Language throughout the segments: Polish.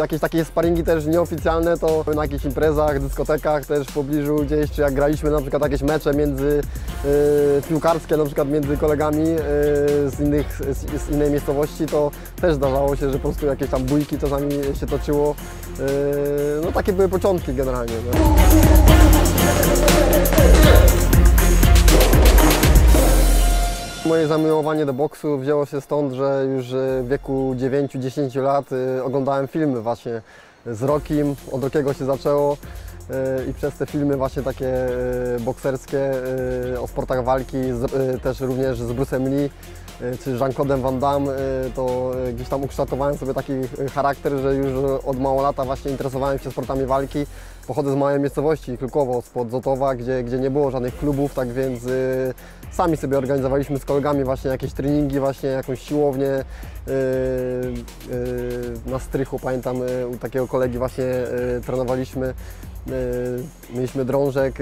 jakieś takie sparingi też nieoficjalne, to na jakichś imprezach, dyskotekach też w pobliżu gdzieś, czy jak graliśmy na przykład jakieś mecze między e, piłkarskie, na przykład między kolegami e, z, innych, z, z innej miejscowości, to też zdarzało się, że po prostu jakieś tam bójki czasami się toczyło. E, no takie były początki generalnie. No. Moje zamiłowanie do boksu wzięło się stąd, że już e, w wieku 9-10 lat e, oglądałem filmy właśnie z Rokim, od Rokiego się zaczęło e, i przez te filmy właśnie takie bokserskie o sportach walki, też również z Bruce'em Lee czy Jean-Claude'em Van Damme, e, to e, gdzieś tam ukształtowałem sobie taki e, charakter, że już od mało lata właśnie interesowałem się sportami walki. Pochodzę z małej miejscowości, Klukowo, spod Zotowa, gdzie, gdzie nie było żadnych klubów, tak więc sami sobie organizowaliśmy z kolegami właśnie jakieś treningi, właśnie jakąś siłownię. Na strychu pamiętam u takiego kolegi właśnie trenowaliśmy. Mieliśmy drążek,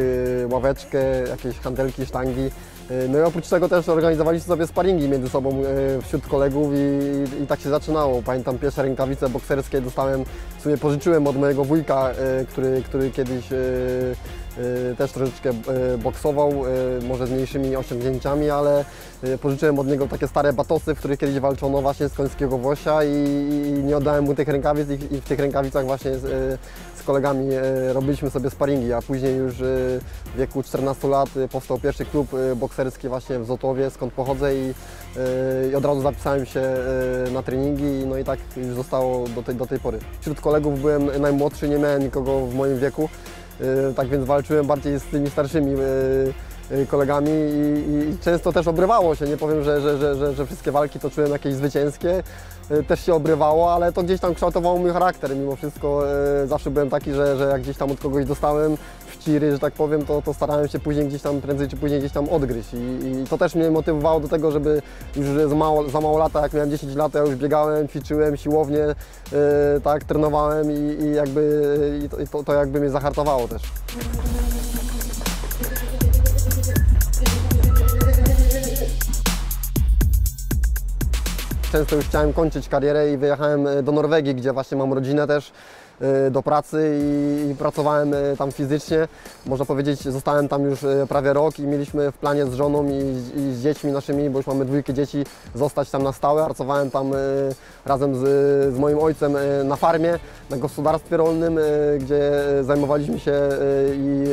ławeczkę, jakieś handelki, sztangi. Y, No i oprócz tego też organizowaliśmy sobie sparingi między sobą y, wśród kolegów i, i, tak się zaczynało. Pamiętam pierwsze rękawice bokserskie dostałem, w sumie pożyczyłem od mojego wujka, y, który, który kiedyś też troszeczkę y, boksował, y, może z mniejszymi osiągnięciami, ale y, pożyczyłem od niego takie stare batosy, w których kiedyś walczono właśnie z końskiego wosia i, nie oddałem mu tych rękawic i, w tych rękawicach właśnie z, y, z kolegami y, robiliśmy sobie sparingi, a później już y, w wieku 14 lat y, powstał pierwszy klub y, bokserski właśnie w Zotowie, skąd pochodzę i, y, i od razu zapisałem się y, na treningi, no i tak już zostało do tej, do tej pory. Wśród kolegów byłem najmłodszy, nie miałem nikogo w moim wieku, y, tak więc walczyłem bardziej z tymi starszymi y, y, kolegami i, i, często też obrywało się, nie powiem, że, że, że, że, wszystkie walki toczyłem jakieś zwycięskie, y, też się obrywało, ale to gdzieś tam kształtowało mój charakter, mimo wszystko y, zawsze byłem taki, że, że jak gdzieś tam od kogoś dostałem w ciry, że tak powiem, to, to starałem się później gdzieś tam, prędzej czy później gdzieś tam odgryźć. I, i to też mnie motywowało do tego, żeby już za mało, za mało lata, jak miałem 10 lat, ja już biegałem, ćwiczyłem siłownie, y, tak, trenowałem i, i jakby i to, to jakby mnie zahartowało też. Często już chciałem kończyć karierę i wyjechałem e, do Norwegii, gdzie właśnie mam rodzinę też e, do pracy i, pracowałem e, tam fizycznie. Można powiedzieć, zostałem tam już prawie rok i mieliśmy w planie z żoną i, z dziećmi naszymi, bo już mamy dwójkę dzieci, zostać tam na stałe. Pracowałem tam razem z, z moim ojcem na farmie, na gospodarstwie rolnym, gdzie zajmowaliśmy się i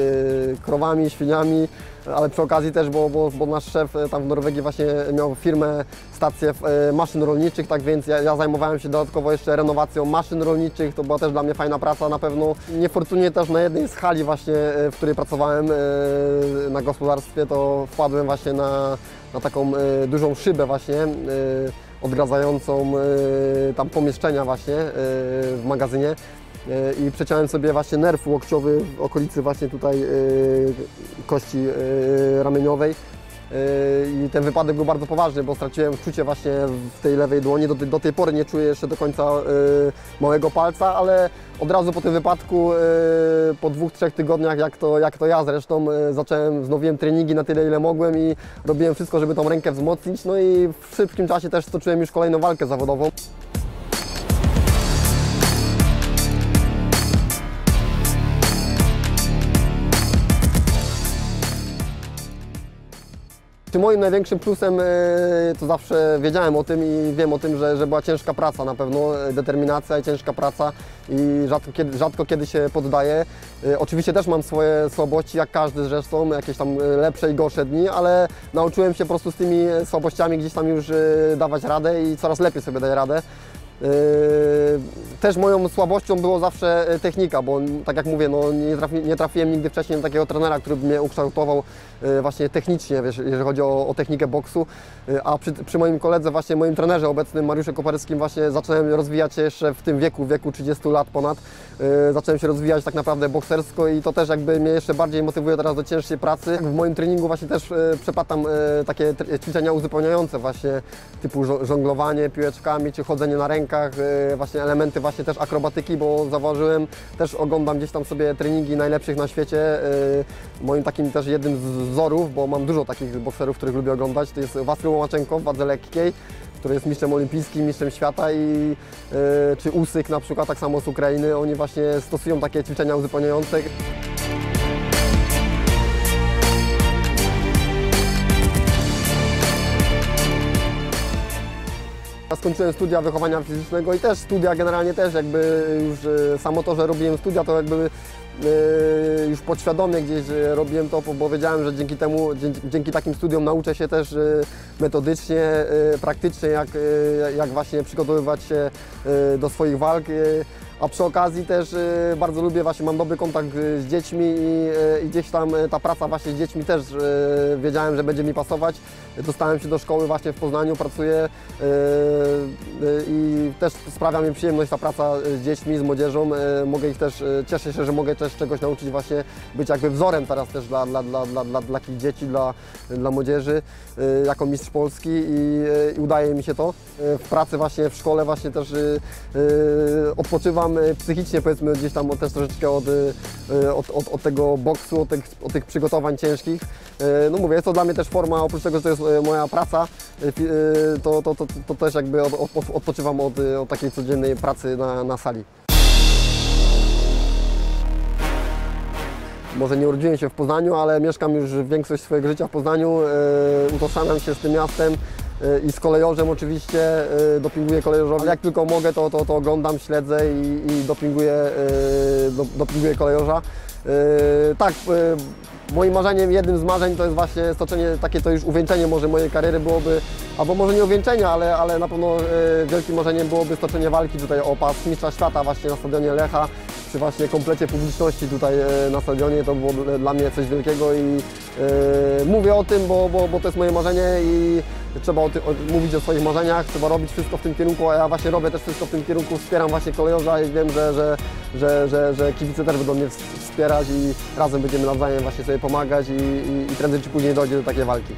krowami, świniami, ale przy okazji też, bo, bo, bo nasz szef e, tam w Norwegii właśnie miał firmę, stację e, maszyn rolniczych, tak więc ja, ja zajmowałem się dodatkowo jeszcze renowacją maszyn rolniczych, to była też dla mnie fajna praca na pewno. Niefortunnie też na jednej z hali właśnie, e, w której pracowałem na gospodarstwie, to wpadłem właśnie na, na taką dużą szybę właśnie, odgradzającą tam pomieszczenia właśnie w magazynie i przeciąłem sobie właśnie nerw łokciowy w okolicy właśnie tutaj e, kości e, ramieniowej. E, I ten wypadek był bardzo poważny, bo straciłem czucie właśnie w tej lewej dłoni. Do, do tej pory nie czuję jeszcze do końca e, małego palca, ale od razu po tym wypadku, e, po dwóch, trzech tygodniach, jak to, jak to ja zresztą, e, zacząłem, wznowiłem treningi na tyle, ile mogłem i robiłem wszystko, żeby tą rękę wzmocnić. No i w szybkim czasie też stoczyłem już kolejną walkę zawodową. Czy moim największym plusem, e, to zawsze wiedziałem o tym i wiem o tym, że, że była ciężka praca na pewno, e, determinacja i ciężka praca i rzadko kiedy, rzadko kiedy się poddaję. E, Oczywiście też mam swoje słabości, jak każdy zresztą, jakieś tam lepsze i gorsze dni, ale nauczyłem się po prostu z tymi słabościami gdzieś tam już dawać radę i coraz lepiej sobie daję radę. Yy, Też moją słabością było zawsze e, technika, bo tak jak mówię, no, nie, trafi, nie trafiłem nigdy wcześniej na takiego trenera, który by mnie ukształtował e, właśnie technicznie, wiesz, jeżeli chodzi o, o technikę boksu, E, a przy, przy moim koledze, właśnie moim trenerze obecnym, Mariusze Koparyskim, właśnie zacząłem rozwijać się jeszcze w tym wieku, w wieku 30 lat ponad, zacząłem się rozwijać tak naprawdę boksersko i to też jakby mnie jeszcze bardziej motywuje teraz do cięższej pracy. W moim treningu właśnie też przepadam e, takie ćwiczenia uzupełniające właśnie, typu żo- żonglowanie piłeczkami, czy chodzenie na rękach, e, właśnie elementy właśnie też akrobatyki, bo zauważyłem, też oglądam gdzieś tam sobie treningi najlepszych na świecie. E, Moim takim też jednym z wzorów, bo mam dużo takich bokserów, których lubię oglądać, to jest Wasryl Łomaczenko w wadze lekkiej, który jest mistrzem olimpijskim, mistrzem świata i e, czy Usyk na przykład, tak samo z Ukrainy, oni właśnie stosują takie ćwiczenia uzupełniające. Skończyłem studia wychowania fizycznego i też studia generalnie też jakby już e, samo to, że robiłem studia, to jakby e, już podświadomie gdzieś e, robiłem to, bo- wiedziałem, że dzięki temu, dzięki, takim studiom nauczę się też metodycznie, praktycznie jak, jak właśnie przygotowywać się do swoich walk. A przy okazji też e, bardzo lubię, właśnie mam dobry kontakt e, z dziećmi i, i gdzieś tam ta praca właśnie z dziećmi też wiedziałem, że będzie mi pasować. Dostałem się do szkoły właśnie w Poznaniu, pracuję i też sprawia mi przyjemność ta praca z dziećmi, z młodzieżą. Mogę ich też, cieszę się, że mogę też czegoś nauczyć właśnie, być jakby wzorem teraz też dla, dla, dla, dla, dla, takich dzieci, dla, dla młodzieży jako mistrz Polski i, i udaje mi się to. W pracy właśnie w szkole właśnie też odpoczywam psychicznie powiedzmy gdzieś tam też troszeczkę od, e, od, od, od tego boksu, od tych, od tych przygotowań ciężkich. E, No mówię, jest to dla mnie też forma, oprócz tego, że to jest e, moja praca, to, to, to, to też jakby od, od, odpoczywam od, od takiej codziennej pracy na, na sali. Może nie urodziłem się w Poznaniu, ale mieszkam już większość swojego życia w Poznaniu. Utożsamiam się z tym miastem i z kolejorzem oczywiście. E, dopinguję kolejorzowi. Jak tylko mogę, to, to, to oglądam, śledzę i, i dopinguję, do, dopinguję kolejorza. E, tak, moim marzeniem, jednym z marzeń to jest właśnie stoczenie, takie to już uwieńczenie może mojej kariery byłoby, albo może nie uwieńczenie, ale, ale na pewno wielkim marzeniem byłoby stoczenie walki tutaj o pas mistrza świata właśnie na stadionie Lecha przy właśnie komplecie publiczności tutaj na stadionie. To było dla- mnie coś wielkiego i mówię o tym, bo, bo, bo to jest moje marzenie i trzeba o tym, o, mówić o swoich marzeniach, trzeba robić wszystko w tym kierunku, a ja właśnie robię też wszystko w tym kierunku, wspieram właśnie kolejorza i wiem, że, że, że, że, że kibice też będą mnie ws- wspierać i razem będziemy nawzajem właśnie sobie pomagać i, i, i prędzej czy później dojdzie do takiej walki.